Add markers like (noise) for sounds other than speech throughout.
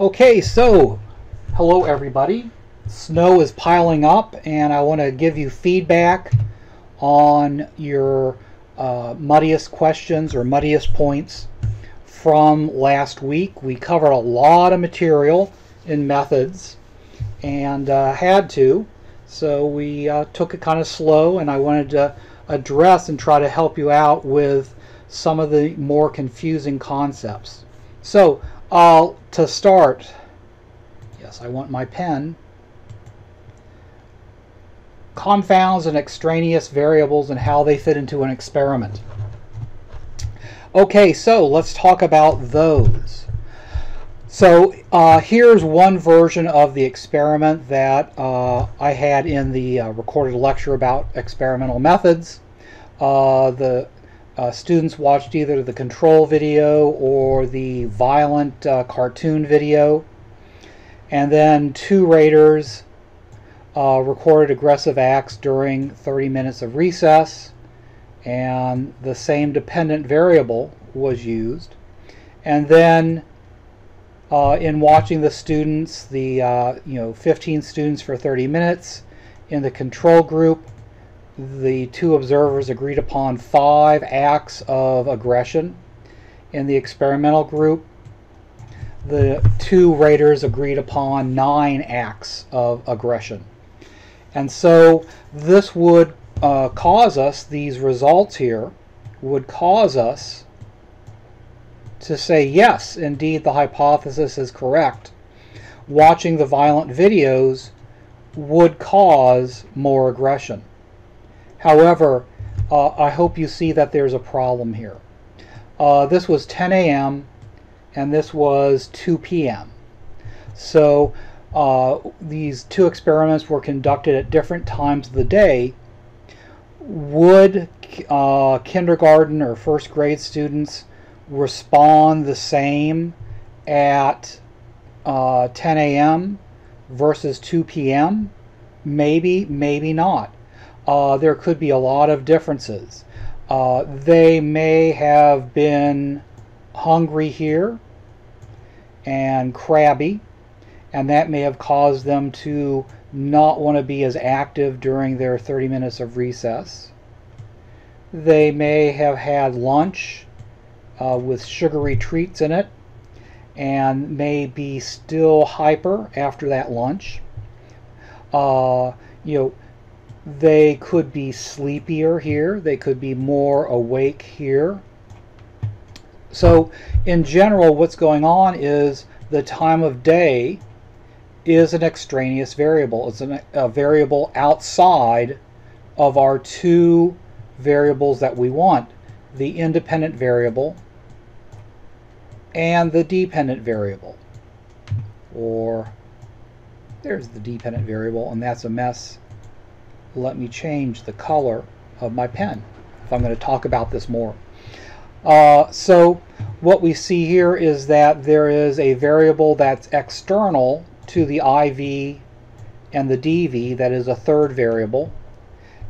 Okay, so hello everybody. Snow is piling up and I want to give you feedback on your uh, muddiest questions or muddiest points from last week. We covered a lot of material in methods and uh, had to, so we uh, took it kind of slow and I wanted to address and try to help you out with some of the more confusing concepts. So to start, yes, I want my pen. Confounds and extraneous variables and how they fit into an experiment. Okay, so let's talk about those. So uh, here's one version of the experiment that uh, I had in the uh, recorded lecture about experimental methods. Uh, the uh, students watched either the control video or the violent uh, cartoon video. And then two raters recorded aggressive acts during 30 minutes of recess. And the same dependent variable was used. And then uh, in watching the students, the uh, you know 15 students for 30 minutes. In the control group, the two observers agreed upon five acts of aggression. In the experimental group, the two raters agreed upon nine acts of aggression. And so this would uh, cause us, these results here, would cause us to say, yes, indeed, the hypothesis is correct. Watching the violent videos would cause more aggression. However, uh, I hope you see that there's a problem here. Uh, this was 10 a.m. and this was 2 p.m. So uh, these two experiments were conducted at different times of the day. Would uh, kindergarten or first grade students respond the same at uh, 10 a.m. versus 2 p.m.? Maybe, maybe not. Uh, there could be a lot of differences. Uh, they may have been hungry here and crabby, and that may have caused them to not want to be as active during their 30 minutes of recess. They may have had lunch uh, with sugary treats in it and may be still hyper after that lunch. Uh, you know, they could be sleepier here. They could be more awake here. So in general, what's going on is the time of day is an extraneous variable. It's an, a variable outside of our two variables that we want, the independent variable and the dependent variable. Or there's the dependent variable and that's a mess. Let me change the color of my pen if I'm going to talk about this more. Uh, so what we see here is that there is a variable that's external to the IV and the DV that is a third variable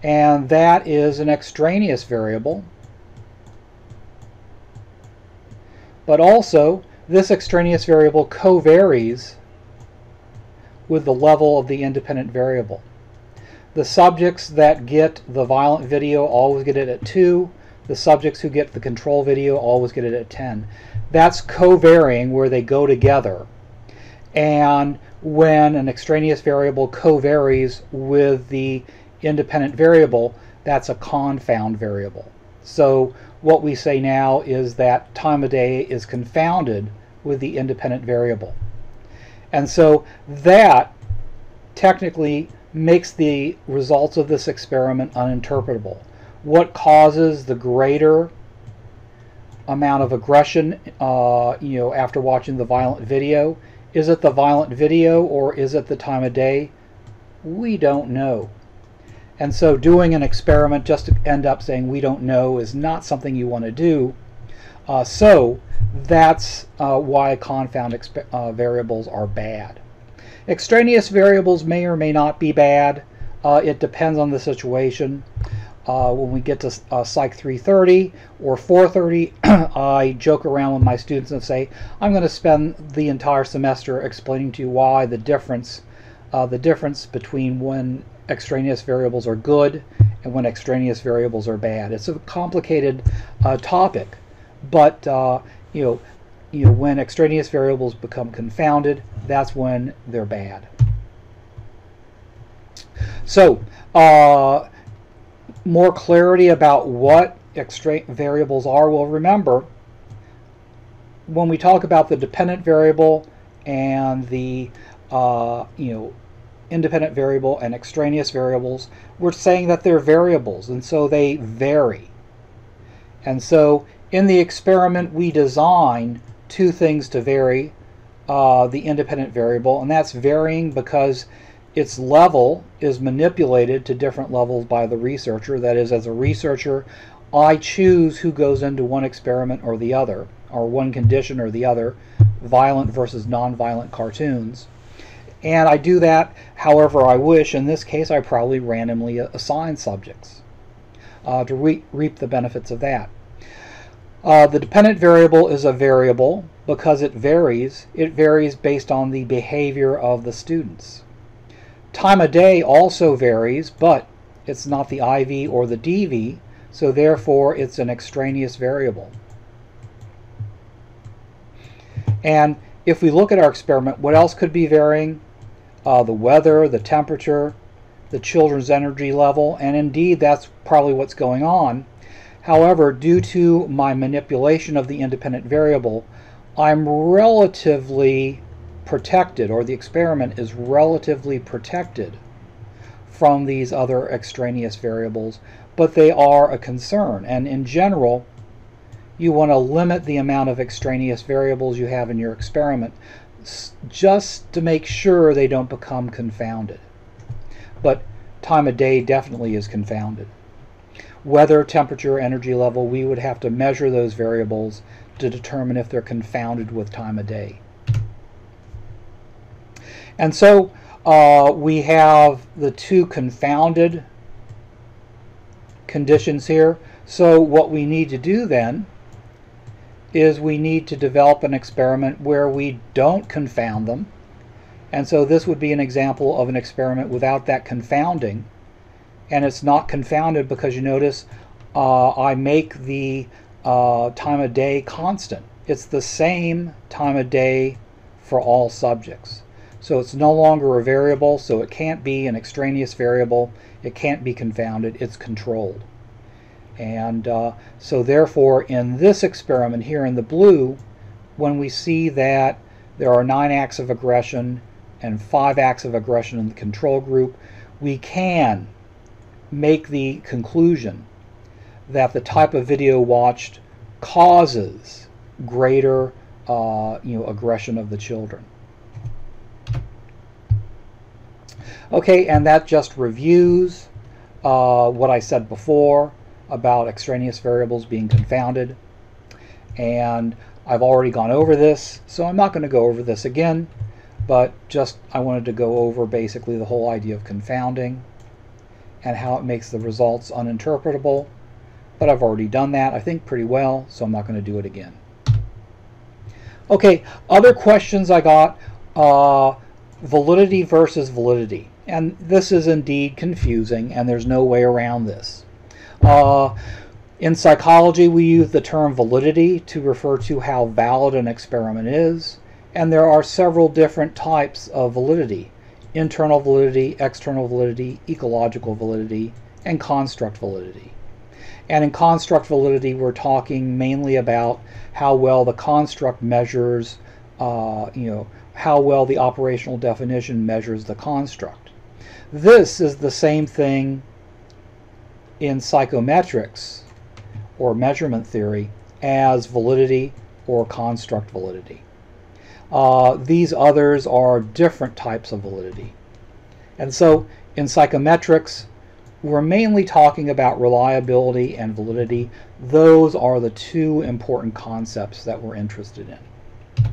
and that is an extraneous variable But also, this extraneous variable co-varies with the level of the independent variable. The subjects that get the violent video always get it at 2. The subjects who get the control video always get it at 10. That's covarying where they go together. And when an extraneous variable covaries with the independent variable, that's a confound variable. So what we say now is that time of day is confounded with the independent variable. And so that technically makes the results of this experiment uninterpretable. What causes the greater amount of aggression uh, you know, after watching the violent video? Is it the violent video or is it the time of day? We don't know. And so doing an experiment just to end up saying we don't know is not something you want to do. Uh, so that's uh, why confound uh, variables are bad. Extraneous variables may or may not be bad. Uh, it depends on the situation. uh, when we get to uh, Psych 330 or 430, (clears throat) I joke around with my students and say, I'm going to spend the entire semester explaining to you why the difference, uh, the difference between when extraneous variables are good and when extraneous variables are bad. It's a complicated uh, topic, but uh, you know, you know, when extraneous variables become confounded, that's when they're bad. So, uh, more clarity about what extra variables are, well, remember, when we talk about the dependent variable and the, uh, you know, independent variable and extraneous variables, we're saying that they're variables, and so they vary. And so in the experiment, we design two things to vary uh, the independent variable, and that's varying because its level is manipulated to different levels by the researcher. That is, as a researcher, I choose who goes into one experiment or the other, or one condition or the other, violent versus nonviolent cartoons. And I do that however I wish. In this case, I probably randomly assign subjects uh, to re reap the benefits of that. Uh, the dependent variable is a variable because it varies. It varies based on the behavior of the students. Time of day also varies, but it's not the IV or the DV, so therefore it's an extraneous variable. And if we look at our experiment, what else could be varying? Uh, the weather, the temperature, the children's energy level, and indeed that's probably what's going on. However, due to my manipulation of the independent variable, I'm relatively protected, or the experiment is relatively protected from these other extraneous variables, but they are a concern. And in general, you want to limit the amount of extraneous variables you have in your experiment just to make sure they don't become confounded. But time of day definitely is confounded. Weather, temperature, energy level, we would have to measure those variables to determine if they're confounded with time of day. And so uh, we have the two confounded conditions here. So what we need to do then is we need to develop an experiment where we don't confound them. And so this would be an example of an experiment without that confounding. And it's not confounded because you notice uh, I make the uh, time of day constant. It's the same time of day for all subjects. So it's no longer a variable, so it can't be an extraneous variable. It can't be confounded. It's controlled. And uh, so therefore, in this experiment here in the blue, when we see that there are nine acts of aggression and five acts of aggression in the control group, we can make the conclusion that the type of video watched causes greater uh, you know, aggression of the children. Okay, and that just reviews uh, what I said before about extraneous variables being confounded. And I've already gone over this, so I'm not going to go over this again, but just I wanted to go over basically the whole idea of confounding and how it makes the results uninterpretable. But I've already done that, I think, pretty well, so I'm not going to do it again. Okay, other questions I got, uh, validity versus validity. And this is indeed confusing, and there's no way around this. Uh, in psychology, we use the term validity to refer to how valid an experiment is, and there are several different types of validity internal validity, external validity, ecological validity, and construct validity. And in construct validity, we're talking mainly about how well the construct measures, uh, you know, how well the operational definition measures the construct. This is the same thing in psychometrics or measurement theory as validity or construct validity. Uh, these others are different types of validity. And so in psychometrics, we're mainly talking about reliability and validity. Those are the two important concepts that we're interested in.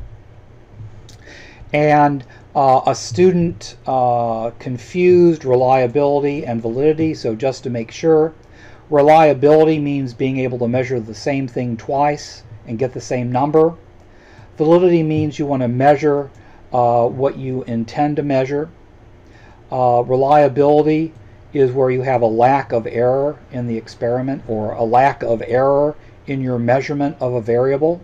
And uh, a student uh, confused reliability and validity, so just to make sure, Reliability means being able to measure the same thing twice and get the same number. Validity means you want to measure uh, what you intend to measure. Uh, reliability is where you have a lack of error in the experiment or a lack of error in your measurement of a variable.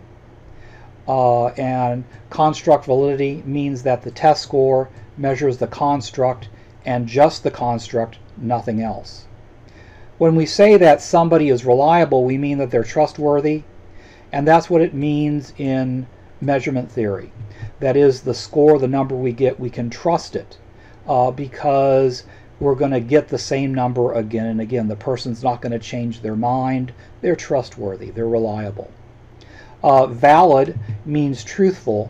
Uh, and construct validity means that the test score measures the construct and just the construct, nothing else. When we say that somebody is reliable, we mean that they're trustworthy, and that's what it means in measurement theory. That is, the score, the number we get, we can trust it uh, because we're going to get the same number again and again. The person's not going to change their mind. They're trustworthy, they're reliable. Uh, valid means truthful,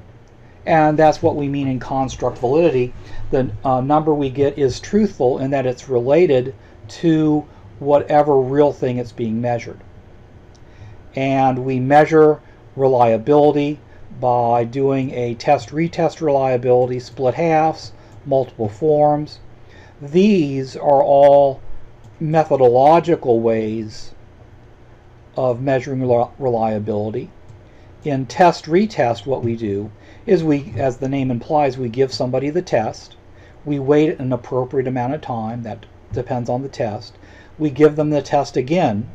and that's what we mean in construct validity. The uh, number we get is truthful in that it's related to whatever real thing it's being measured. And we measure reliability by doing a test retest reliability, split halves, multiple forms. These are all methodological ways of measuring reliability. In test retest, what we do is we, as the name implies, we give somebody the test. We wait an appropriate amount of time, that depends on the test. We give them the test again,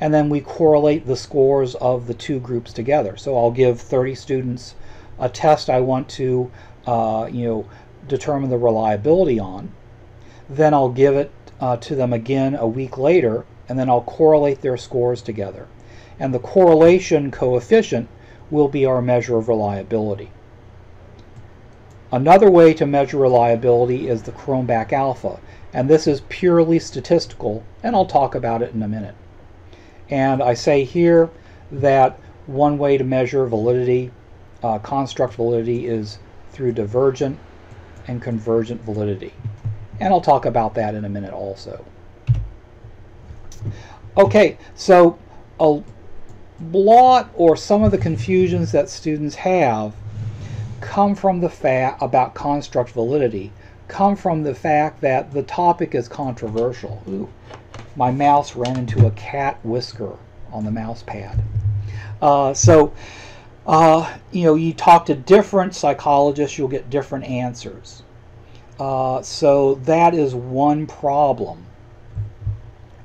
and then we correlate the scores of the two groups together. So I'll give 30 students a test I want to, uh, you know, determine the reliability on. Then I'll give it uh, to them again a week later, and then I'll correlate their scores together. And the correlation coefficient will be our measure of reliability. Another way to measure reliability is the Cronbach alpha, and this is purely statistical, and I'll talk about it in a minute. And I say here that one way to measure validity, uh, construct validity, is through divergent and convergent validity. And I'll talk about that in a minute also. Okay, so a lot or some of the confusions that students have come from the fact about construct validity, come from the fact that the topic is controversial. Ooh, my mouse ran into a cat whisker on the mouse pad. Uh, so, uh, you know, you talk to different psychologists, you'll get different answers. Uh, so that is one problem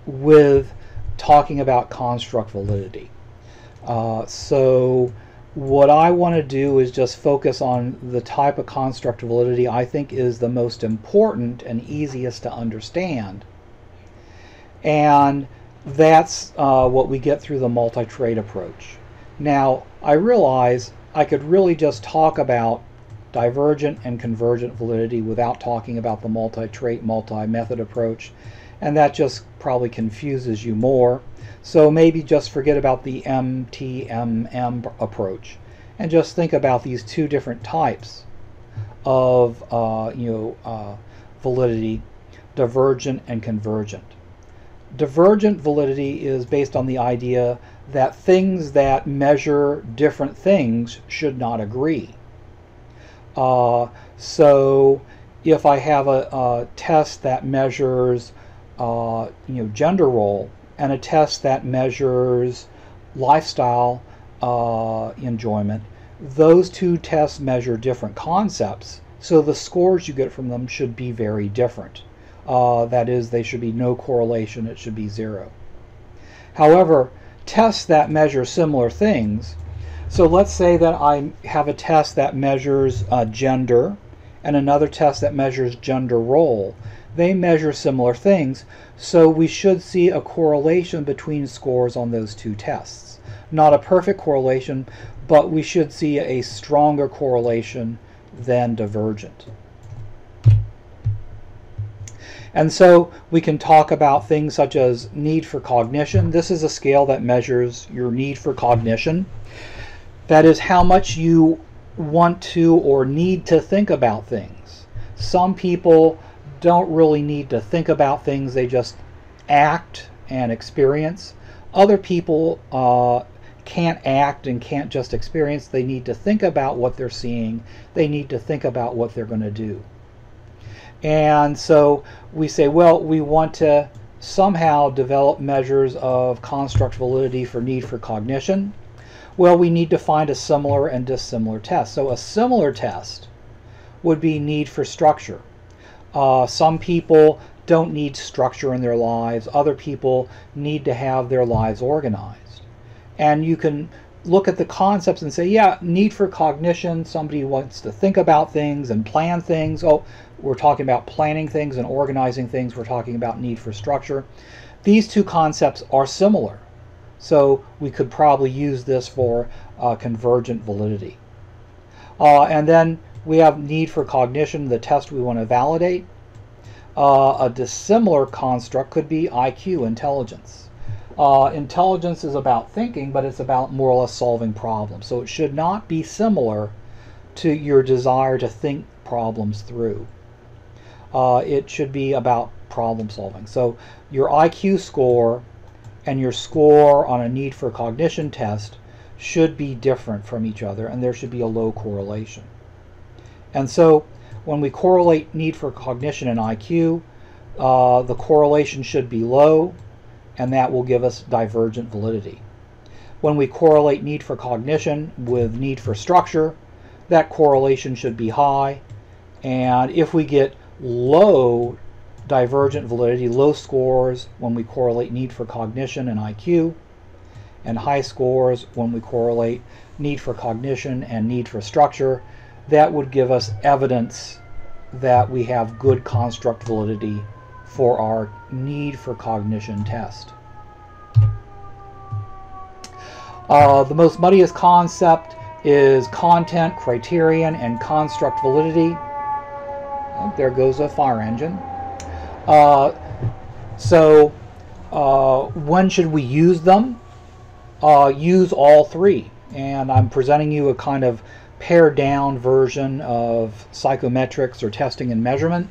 with talking about construct validity. Uh, so what I want to do is just focus on the type of construct validity I think is the most important and easiest to understand. And that's uh, what we get through the multi-trait approach. Now, I realize I could really just talk about divergent and convergent validity without talking about the multi-trait, multi-method approach, and that just probably confuses you more. So maybe just forget about the MTMM approach and just think about these two different types of uh, you know uh, validity, divergent and convergent. Divergent validity is based on the idea that things that measure different things should not agree. Uh, so if I have a, a test that measures uh, you know gender role and a test that measures lifestyle uh, enjoyment, those two tests measure different concepts. So the scores you get from them should be very different. Uh, that is, they should be no correlation, it should be zero. However, tests that measure similar things, so let's say that I have a test that measures uh, gender and another test that measures gender role. They measure similar things, so we should see a correlation between scores on those two tests. Not a perfect correlation, but we should see a stronger correlation than divergent. And so we can talk about things such as need for cognition. This is a scale that measures your need for cognition. That is how much you want to or need to think about things. Some people don't really need to think about things, they just act and experience. Other people uh, can't act and can't just experience, they need to think about what they're seeing, they need to think about what they're going to do. And so we say, well, we want to somehow develop measures of construct validity for need for cognition? Well, we need to find a similar and dissimilar test. So a similar test would be need for structure. Uh, some people don't need structure in their lives. Other people need to have their lives organized. And you can look at the concepts and say, yeah, need for cognition. Somebody wants to think about things and plan things. Oh, we're talking about planning things and organizing things. We're talking about need for structure. These two concepts are similar. So we could probably use this for uh, convergent validity. Uh, and then we have need for cognition, the test we want to validate. Uh, a dissimilar construct could be IQ, intelligence. Uh, intelligence is about thinking, but it's about more or less solving problems. So it should not be similar to your desire to think problems through. Uh, it should be about problem solving. So your IQ score and your score on a need for cognition test should be different from each other, and there should be a low correlation. And so when we correlate need for cognition and IQ, uh, the correlation should be low and that will give us divergent validity. When we correlate need for cognition with need for structure, that correlation should be high. And if we get low divergent validity, low scores when we correlate need for cognition and IQ, and high scores when we correlate need for cognition and need for structure, that would give us evidence that we have good construct validity for our need for cognition test. Uh, the most muddiest concept is content, criterion, and construct validity. There goes a fire engine. Uh, so uh, when should we use them? Uh, use all three. And I'm presenting you a kind of pared down version of psychometrics or testing and measurement.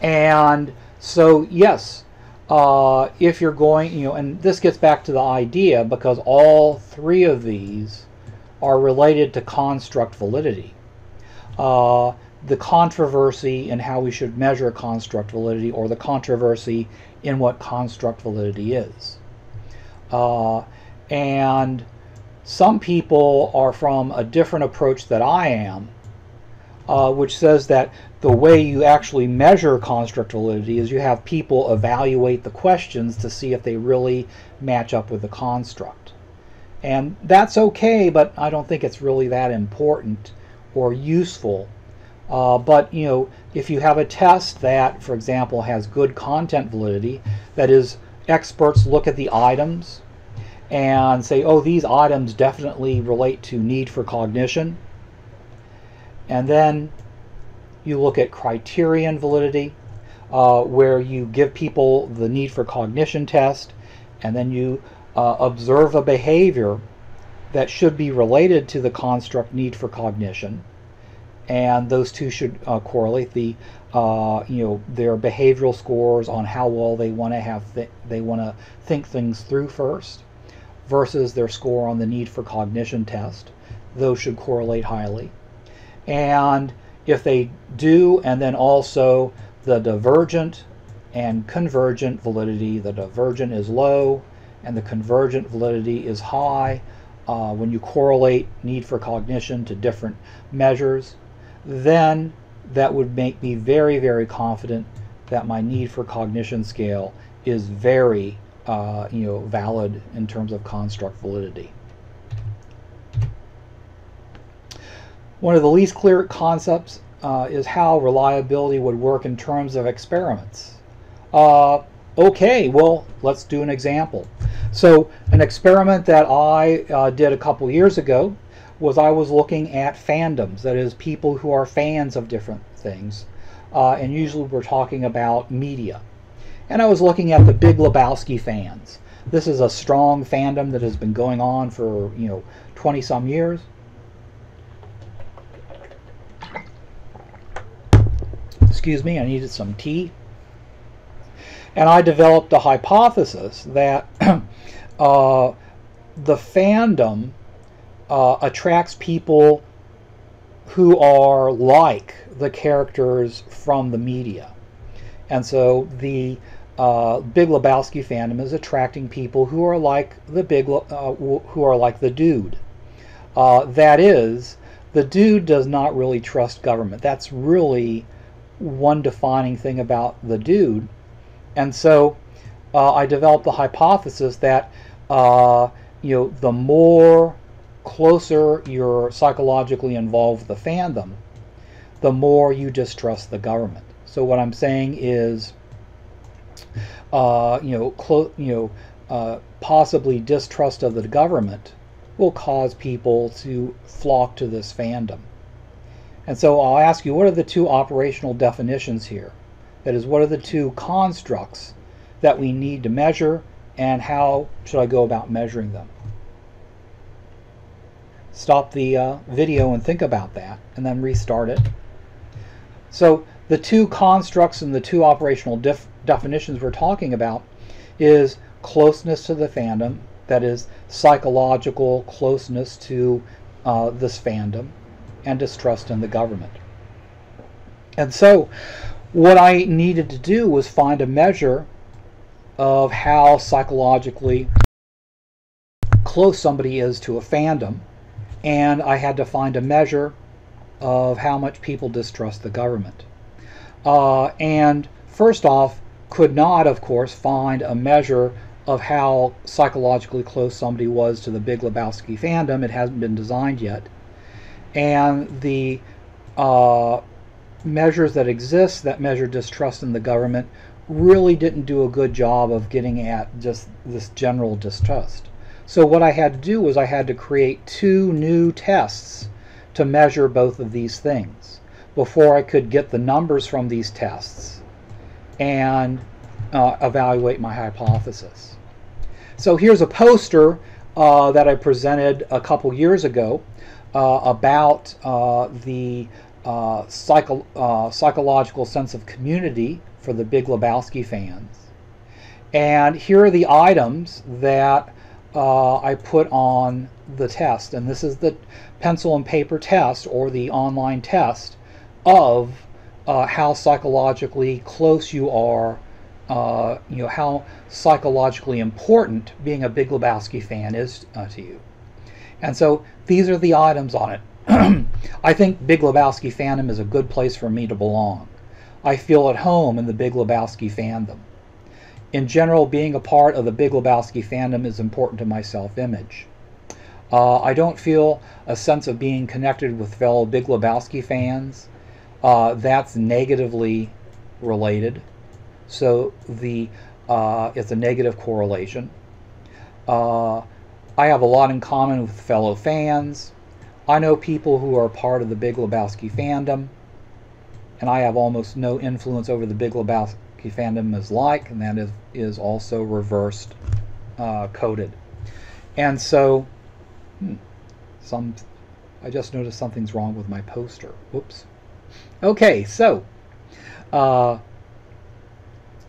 And so, yes, uh, if you're going, you know, and this gets back to the idea because all three of these are related to construct validity. Uh, the controversy in how we should measure construct validity or the controversy in what construct validity is. Uh, and some people are from a different approach that I am, uh, which says that the way you actually measure construct validity is you have people evaluate the questions to see if they really match up with the construct. And that's okay, but I don't think it's really that important or useful. Uh, but you know, if you have a test that, for example, has good content validity, that is, experts look at the items and say, oh, these items definitely relate to need for cognition. And then you look at criterion validity, uh, where you give people the need for cognition test, and then you uh, observe a behavior that should be related to the construct need for cognition, and those two should uh, correlate. The uh, you know their behavioral scores on how well they want to have th- they want to think things through first, versus their score on the need for cognition test. Those should correlate highly, and if they do, and then also the divergent and convergent validity. The divergent is low and the convergent validity is high. Uh, when you correlate need for cognition to different measures, then that would make me very, very confident that my need for cognition scale is very, uh, you know, valid in terms of construct validity. One of the least clear concepts uh, is how reliability would work in terms of experiments. Uh, okay, well, let's do an example. So an experiment that I uh, did a couple years ago was I was looking at fandoms, that is, people who are fans of different things. Uh, and usually we're talking about media. And I was looking at the Big Lebowski fans. This is a strong fandom that has been going on for, you know, 20 some years. excuse me, I needed some tea. And I developed a hypothesis that (clears throat) uh, the fandom uh, attracts people who are like the characters from the media. And so the uh, Big Lebowski fandom is attracting people who are like the big, uh, who are like the dude. Uh, that is, the dude does not really trust government. That's really one defining thing about the dude. And so uh, I developed the hypothesis that uh, you know the more closer you're psychologically involved with the fandom, the more you distrust the government. So what I'm saying is, uh, you know, clo- you know, uh, possibly distrust of the government will cause people to flock to this fandom. And so I'll ask you, what are the two operational definitions here? That is, what are the two constructs that we need to measure, and how should I go about measuring them? Stop the uh, video and think about that, and then restart it. So the two constructs and the two operational definitions we're talking about is closeness to the fandom, that is psychological closeness to uh, this fandom, and distrust in the government. And so what I needed to do was find a measure of how psychologically close somebody is to a fandom, and I had to find a measure of how much people distrust the government. Uh, and first off, could not, of course, find a measure of how psychologically close somebody was to the Big Lebowski fandom. It hasn't been designed yet. And the uh, measures that exist that measure distrust in the government really didn't do a good job of getting at just this general distrust. So what I had to do was I had to create two new tests to measure both of these things before I could get the numbers from these tests and uh, evaluate my hypothesis. So here's a poster uh, that I presented a couple years ago uh, about uh, the uh, psycho uh, psychological sense of community for the Big Lebowski fans. And here are the items that uh, I put on the test. And this is the pencil and paper test or the online test of uh, how psychologically close you are, uh, you know, how psychologically important being a Big Lebowski fan is uh, to you. And so these are the items on it. (clears throat) I think Big Lebowski fandom is a good place for me to belong. I feel at home in the Big Lebowski fandom. In general, being a part of the Big Lebowski fandom is important to my self image. Uh, I don't feel a sense of being connected with fellow Big Lebowski fans. Uh, that's negatively related. So the uh, it's a negative correlation. Uh, I have a lot in common with fellow fans. I know people who are part of the Big Lebowski fandom and I have almost no influence over the Big Lebowski fandom is like, and that is, is also reversed uh, coded. And so, hmm, some, I just noticed something's wrong with my poster. Whoops. Okay, so, uh,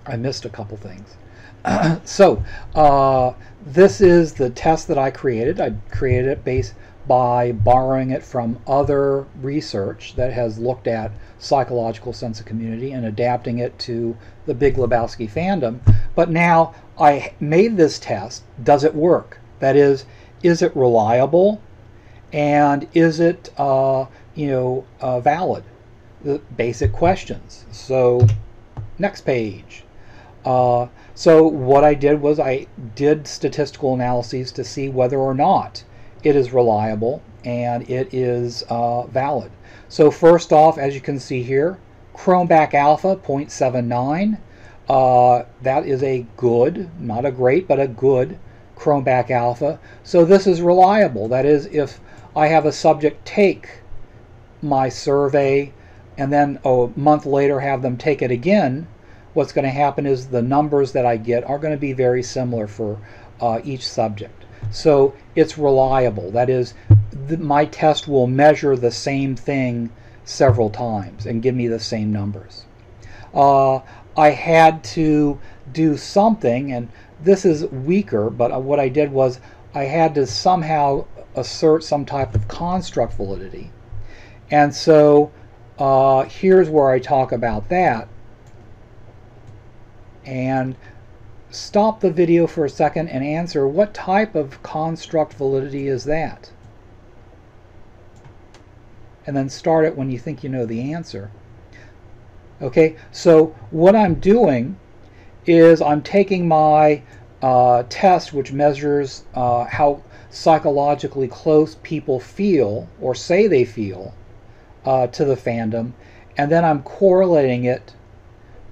I missed a couple things. (clears throat) so, uh, this is the test that I created. I created it based by borrowing it from other research that has looked at psychological sense of community and adapting it to the Big Lebowski fandom. But now I made this test. Does it work? That is, is it reliable? And is it, uh, you know, uh, valid? The basic questions. So, next page. Uh, so what I did was I did statistical analyses to see whether or not it is reliable and it is uh, valid. So first off, as you can see here, Cronbach Alpha 0.79. Uh, that is a good, not a great, but a good Cronbach Alpha. So this is reliable. That is, if I have a subject take my survey and then a month later have them take it again, what's going to happen is the numbers that I get are going to be very similar for uh, each subject. So it's reliable. That is, my test will measure the same thing several times and give me the same numbers. Uh, I had to do something, and this is weaker, but what I did was I had to somehow assert some type of construct validity. And so uh, here's where I talk about that. and stop the video for a second and answer what type of construct validity is that? And then start it when you think you know the answer. Okay, so what I'm doing is I'm taking my uh, test, which measures uh, how psychologically close people feel or say they feel uh, to the fandom, and then I'm correlating it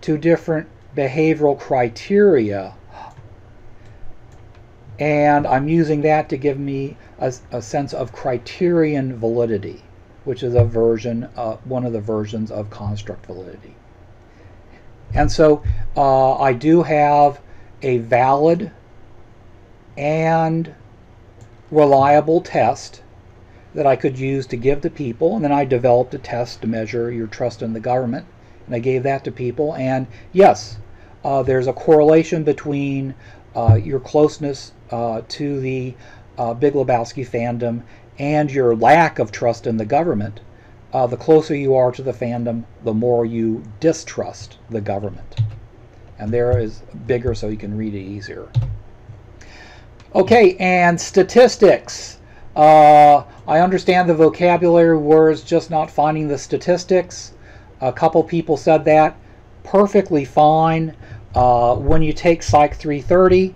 to different behavioral criteria. And I'm using that to give me a, a sense of criterion validity, which is a version, uh, one of the versions of construct validity. And so uh, I do have a valid and reliable test that I could use to give to people. And then I developed a test to measure your trust in the government. And I gave that to people. And yes, uh, there's a correlation between uh, your closeness uh, to the uh, Big Lebowski fandom and your lack of trust in the government. Uh, the closer you are to the fandom, the more you distrust the government. And there is bigger so you can read it easier. Okay, and statistics. Uh, I understand the vocabulary words, just not finding the statistics. A couple people said that. Perfectly fine. Uh, when you take Psych 330,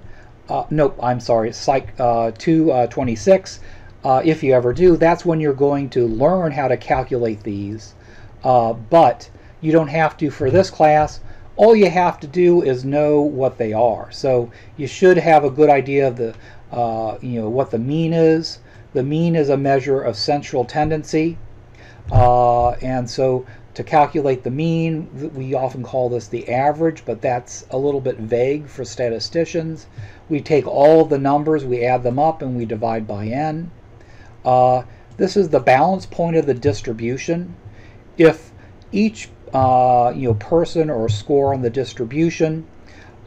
uh, nope, I'm sorry, Psych uh, 226, uh, if you ever do, that's when you're going to learn how to calculate these. Uh, but you don't have to for this class. All you have to do is know what they are. So you should have a good idea of the, uh, you know, what the mean is. The mean is a measure of central tendency. Uh, and so to calculate the mean, we often call this the average, but that's a little bit vague for statisticians. We take all the numbers, we add them up, and we divide by n. Uh, this is the balance point of the distribution. If each uh, you know person or score on the distribution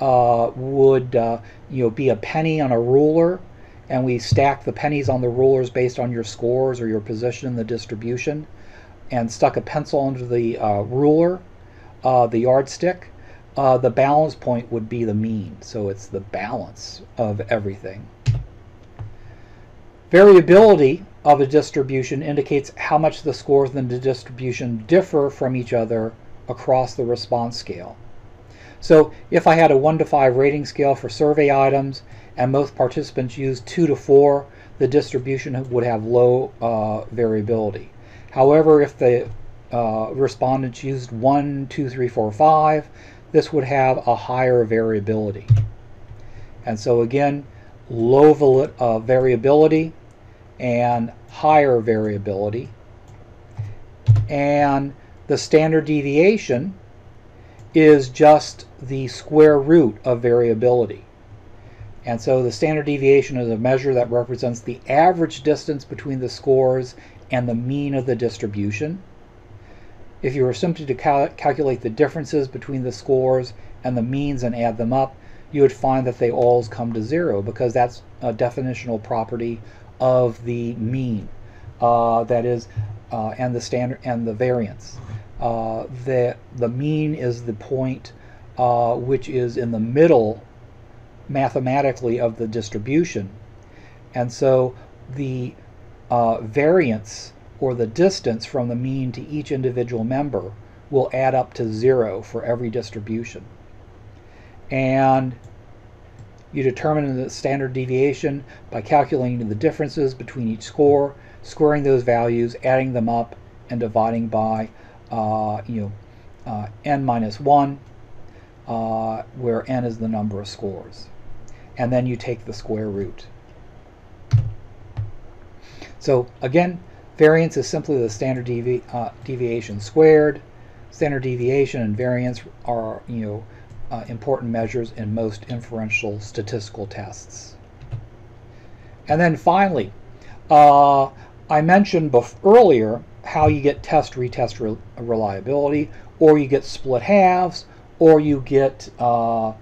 uh, would uh, you know be a penny on a ruler, and we stack the pennies on the rulers based on your scores or your position in the distribution, and stuck a pencil under the uh, ruler, uh, the yardstick, the balance point would be the mean. So it's the balance of everything. Variability of a distribution indicates how much the scores in the distribution differ from each other across the response scale. So if I had a 1 to 5 rating scale for survey items and most participants used 2 to 4, the distribution would have low uh, variability. However, if the uh, respondents used 1, 2, 3, 4, 5, this would have a higher variability. And so again, low uh, variability and higher variability. And the standard deviation is just the square root of variability. And so the standard deviation is a measure that represents the average distance between the scores and the mean of the distribution. If you were simply to cal calculate the differences between the scores and the means and add them up, you would find that they all come to zero because that's a definitional property of the mean. Uh, that is, uh, and the standard and the variance. Uh, the the mean is the point uh, which is in the middle mathematically of the distribution, and so the uh, variance or the distance from the mean to each individual member will add up to zero for every distribution. And you determine the standard deviation by calculating the differences between each score, squaring those values, adding them up, and dividing by uh, you know uh, n minus 1, uh, where n is the number of scores. And then you take the square root. So again, variance is simply the standard devi uh, deviation squared. Standard deviation and variance are you know uh, important measures in most inferential statistical tests. And then finally, uh, I mentioned earlier how you get test retest re reliability, or you get split halves, or you get uh,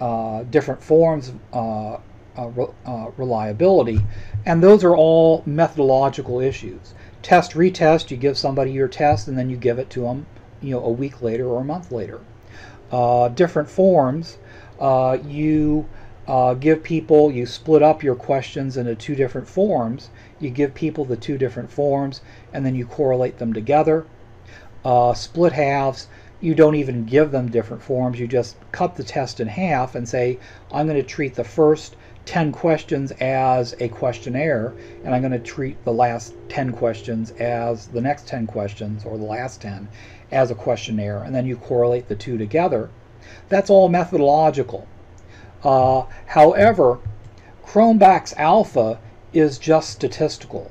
uh different forms of uh, re reliability. And those are all methodological issues. Test retest, you give somebody your test and then you give it to them you know, a week later or a month later. uh, different forms, uh, you uh, give people, you split up your questions into two different forms. You give people the two different forms and then you correlate them together. Uh, split halves, you don't even give them different forms. You just cut the test in half and say, I'm going to treat the first 10 questions as a questionnaire, and I'm going to treat the last 10 questions as the next 10 questions, or the last 10 as a questionnaire, and then you correlate the two together. That's all methodological. Uh, however, Cronbach's alpha is just statistical.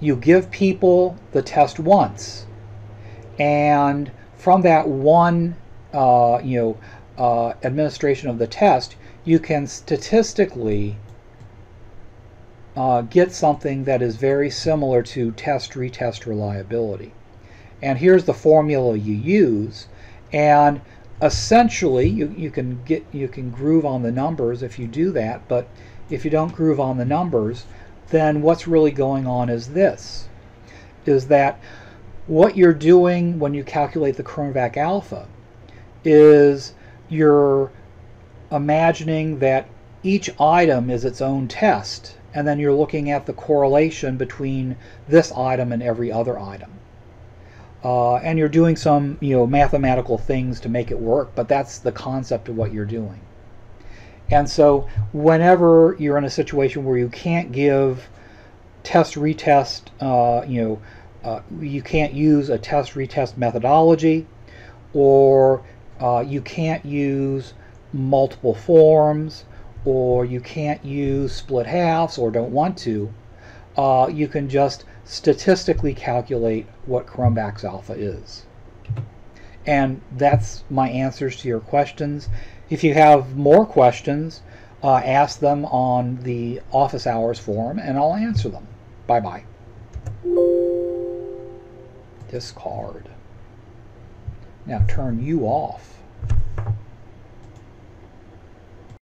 You give people the test once, and from that one, uh, you know, uh, administration of the test, you can statistically uh, get something that is very similar to test retest reliability. And here's the formula you use. And essentially you, you can get you can groove on the numbers if you do that, but if you don't groove on the numbers, then what's really going on is this is that what you're doing when you calculate the Cronbach alpha is you're imagining that each item is its own test, and then you're looking at the correlation between this item and every other item. Uh, and you're doing some you know mathematical things to make it work, but that's the concept of what you're doing. And so whenever you're in a situation where you can't give test retest, uh, you know, uh, you can't use a test retest methodology, or uh, you can't use multiple forms or you can't use split halves or don't want to, uh, you can just statistically calculate what Cronbach's alpha is. And that's my answers to your questions. If you have more questions, uh, ask them on the office hours forum and I'll answer them. Bye bye. Discard. Now turn you off.